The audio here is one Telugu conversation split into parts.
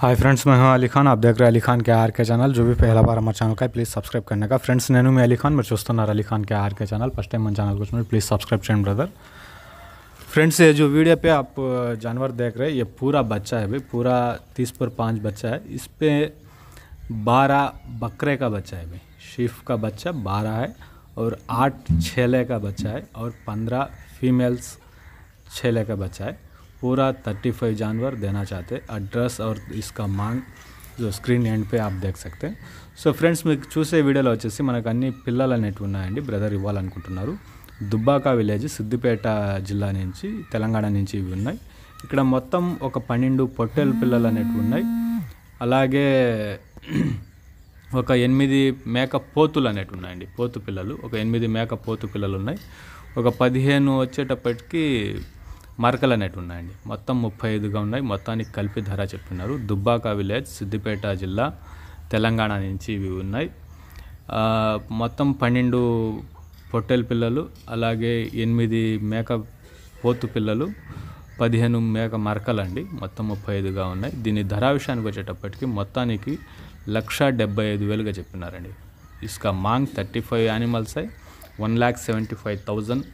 हाय फ्रेंड्स मैं हूँ अली खान। आप देख रहे हैं Ali Khan K R K channel, जो भी पहला बार हमारे चैनल का है प्लीज़ सब्सक्राइब करने का। फ्रेंड्स नैनू में अली खान, मैं चुस्तान Ali Khan K R K channel, first time मन चैनल को प्लीज़ सब्सक्राइब चैन ब्रदर फ्रेंड्स ये जो वीडियो पे आप जानवर देख रहे हैं, ये पूरा बच्चा है भाई, पूरा तीस पर पाँच बच्चा है। इस पर बारह बकरे का बच्चा है भाई शिफ का बच्चा बारह है और आठ छेले का बच्चा है और पंद्रह फीमेल्स छेले का बच्चा है। पूरा थर्टी फाइव जानवर देना चाहते हैं एड्रेस और इसका मांग जो స్క్రీన్ ఎండ్ పే ఆప్ దేక్ సక్తే సో ఫ్రెండ్స్ మీకు చూసే వీడియోలో వచ్చేసి మనకు అన్ని పిల్లలు అనేవి ఉన్నాయండి బ్రదర్ ఇవ్వాలనుకుంటున్నారు దుబ్బాక విలేజ్ సిద్దిపేట జిల్లా నుంచి తెలంగాణ నుంచి ఇవి ఉన్నాయి ఇక్కడ మొత్తం ఒక పన్నెండు పొట్టేలు పిల్లలు అనేవి ఉన్నాయి అలాగే ఒక ఎనిమిది మేక పోతులు అనేవి ఉన్నాయండి పోతు పిల్లలు ఒక ఎనిమిది మేక పోతు పిల్లలు ఉన్నాయి ఒక పదిహేను వచ్చేటప్పటికి మరకలు అనేవి ఉన్నాయండి. మొత్తం ముప్పై ఐదుగా ఉన్నాయి. మొత్తానికి కలిపి ధర చెప్పినారు దుబ్బాక విలేజ్ సిద్దిపేట జిల్లా తెలంగాణ నుంచి ఇవి ఉన్నాయి. మొత్తం పన్నెండు పొట్టెల పిల్లలు అలాగే ఎనిమిది మేక పోతు పిల్లలు పదిహేను మేక మరకలు అండి మొత్తం ముప్పై ఐదుగా ఉన్నాయి. దీని ధర విషయానికి వచ్చేటప్పటికి మొత్తానికి లక్ష డెబ్బై ఐదు వేలుగా చెప్పినారండి. ఇసుక మాంగ్ థర్టీ ఫైవ్ యానిమల్స్ అయి one lakh seventy five thousand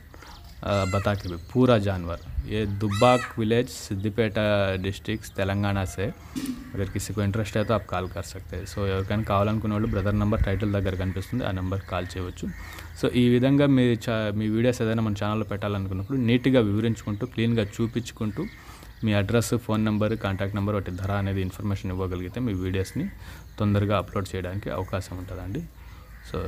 बता के भी पूरा जानवर ये दुब्बाक विलेज सिद्धिपेटा डिस्ट्रिक्ट तेलंगाना से अगर किसी को इंटरेस्ट है तो आप కాల్ कर सकते हैं సో ఎవరికైనా కావాలనుకునే వాళ్ళు బ్రదర్ నెంబర్ టైటిల్ దగ్గర కనిపిస్తుంది ఆ నెంబర్ కాల్ చేయవచ్చు సో ఈ విధంగా మీ చా మీ వీడియోస్ ఏదైనా మన ఛానల్లో పెట్టాలనుకున్నప్పుడు నీట్గా వివరించుకుంటూ క్లీన్గా చూపించుకుంటూ మీ address phone number contact number వాటి ధర అనేది ఇన్ఫర్మేషన్ ఇవ్వగలిగితే మీ వీడియోస్ని తొందరగా అప్లోడ్ చేయడానికి అవకాశం ఉంటుందండి సో